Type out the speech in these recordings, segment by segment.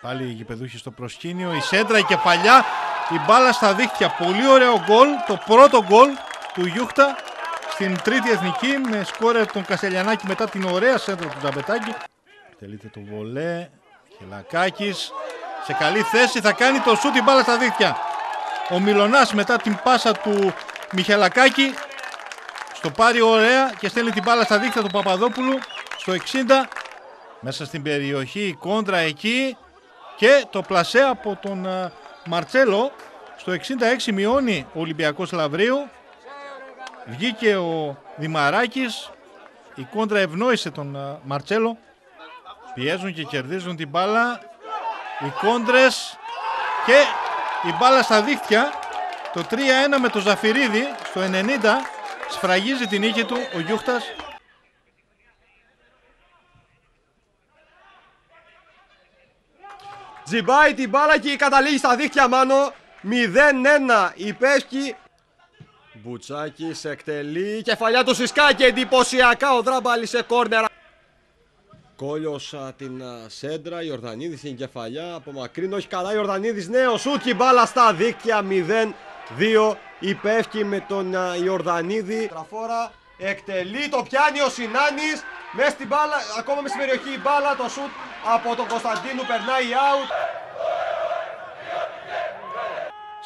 Πάλι οι γηπεδούχοι στο προσκήνιο. Η σέντρα, η κεφαλιά. Η μπάλα στα δίχτυα. Πολύ ωραίο γκολ. Το πρώτο γκολ του Γιούχτα στην τρίτη εθνική με σκόρερ τον Κασελιανάκη μετά την ωραία σέντρα του Τζαμπετάκη. Τελείται το βολέ. Χελακάκης σε καλή θέση θα κάνει το σούτ η μπάλα στα δίχτυα. Ο Μιλονάς μετά την πάσα του Μιχελακάκη στο πάρει ωραία και στέλνει την μπάλα στα δίχτυα του Παπαδόπουλου στο 60 μέσα στην περιοχή η κόντρα εκεί και το πλασέ από τον ε, Μαρτσέλο. Στο 66 μειώνει ο Ολυμπιακός Λαβρίου. Βγήκε ο Δημαράκης. Η κόντρα ευνόησε τον ε, Μαρτσέλο. Πιέζουν και κερδίζουν την μπάλα. Οι κόντρες και η μπάλα στα δίχτυα. Το 3-1 με το Ζαφυρίδη στο 90 σφραγίζει την νίκη του ο Γιούχτας Τζιμπάει την μπάλα και καταλήγει στα δίχτυα μάνο. 0-1 υπέσχει. Μπουτσάκης εκτελεί. Κεφαλιά του Σισκάκη εντυπωσιακά. Ο Δράμπαλη σε κόρνερα. Κόλιωσα την σέντρα, η Ορδανίδη στην κεφαλιά, από μακρύν, όχι καλά, η Ορδανίδης νέο σούτ και μπάλα στα δίκτυα 0-2 υπεύχει με τον Ιορδανίδη. Τραφόρα εκτελεί, το πιάνει ο Σινάνης, μέσα στην μπάλα, ακόμα μες στην περιοχή η μπάλα, το σούτ από τον Κωνσταντίνου περνάει out.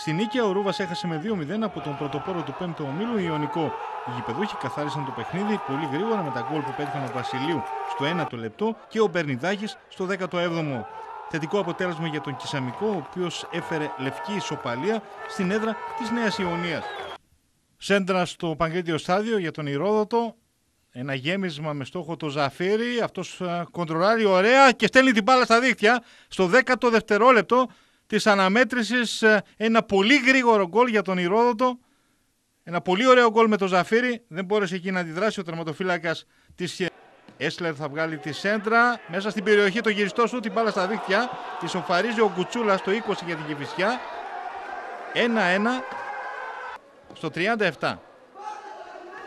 Στη νίκη ο Ρούβας έχασε με 2-0 από τον πρωτοπόρο του 5ου ομίλου Ιωνικό. Οι γηπεδούχοι καθάρισαν το παιχνίδι πολύ γρήγορα με τα γκολ που πέτυχαν ο Βασιλείου στο 1ο λεπτό και ο Μπερνιδάκη στο 17ο. Θετικό αποτέλεσμα για τον Κισαμικό, ο οποίος έφερε λευκή ισοπαλία στην έδρα της Νέας Ιωνίας. Σέντρα στο Παγκρίτιο Στάδιο για τον Ηρόδοτο. Ένα γέμισμα με στόχο το Ζαφύρι. Αυτός κοντρολάρει ωραία και στέλνει την μπάλα στα δίχτυα στο 10ο δευτερόλεπτο της αναμέτρησης. Ένα πολύ γρήγορο γκολ για τον Ηρόδοτο. Ένα πολύ ωραίο γκολ με τον Ζαφύρι. Δεν μπόρεσε εκεί να αντιδράσει ο τερματοφύλακας της Έσλερ θα βγάλει τη σέντρα. Μέσα στην περιοχή το γυριστό σου την μπάλα στα δίχτυα. Τη σοφαρίζει ο Γκουτσούλα στο 20 για την Κηφισιά. 1-1 στο 37.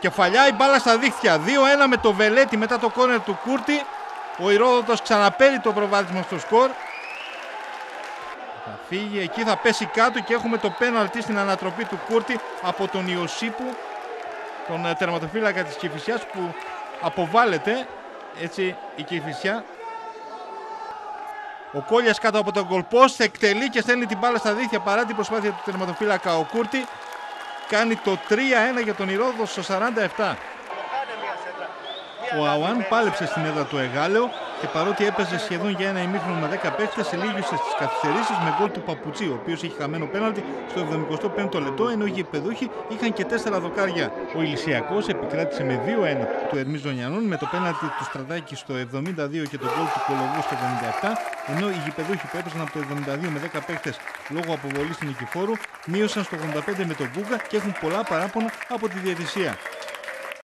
Κεφαλιά η μπάλα στα δίχτυα. 2-1 με το Βελέτη μετά το κόρνερ του Κούρτη. Ο Ηρόδοτος ξαναπαίρνει το προβάδισμα στο σκορ. Θα φύγει εκεί, θα πέσει κάτω και έχουμε το πέναλτι στην ανατροπή του Κούρτη από τον Ιωσήπου, τον ε, τερματοφύλακα της Κηφισιάς που αποβάλλεται έτσι η Κηφισιά. Ο Κόλιας κάτω από τον γκολπόστ εκτελεί και στέλνει την μπάλα στα δίχτυα παρά την προσπάθεια του τερματοφύλακα ο Κούρτη. Κάνει το 3-1 για τον Ηρόδο στο 47. Ο Αουάν πάλεψε στην έδρα του Εγάλεο και παρότι έπαιζε σχεδόν για ένα ημίχρονο με 10 παίχτε, ελίγησε στι καθυστερήσεις με γκολ του Παπουτσί, ο οποίος είχε χαμένο πέναλτι στο 75ο λεπτό, ενώ οι γηπεδούχοι είχαν και 4 δοκάρια. Ο Ηλυσιακός επικράτησε με 2-1 του Ερμής Ζωνιανών με το πέναλτι του Στρατάκη στο 72 και το γκολ του Κολογού στο 77, ενώ οι γηπεδούχοι που έπαιζαν από το 72 με 10 παίχτε λόγω αποβολής στην Νικηφόρου μείωσαν στο 85 με τον Γκούγκα και έχουν πολλά παράπονα από τη διαιτησία.